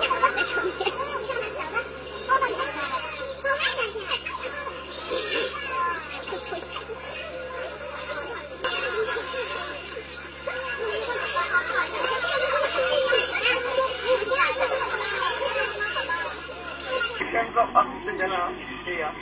干啥？干啥呢？哎呀！